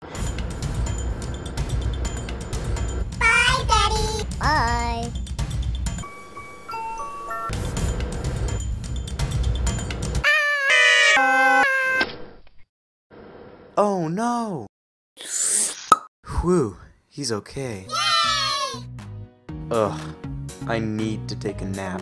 Bye, Daddy. Bye. Ah. Oh no! Whew, he's okay. Ugh, I need to take a nap.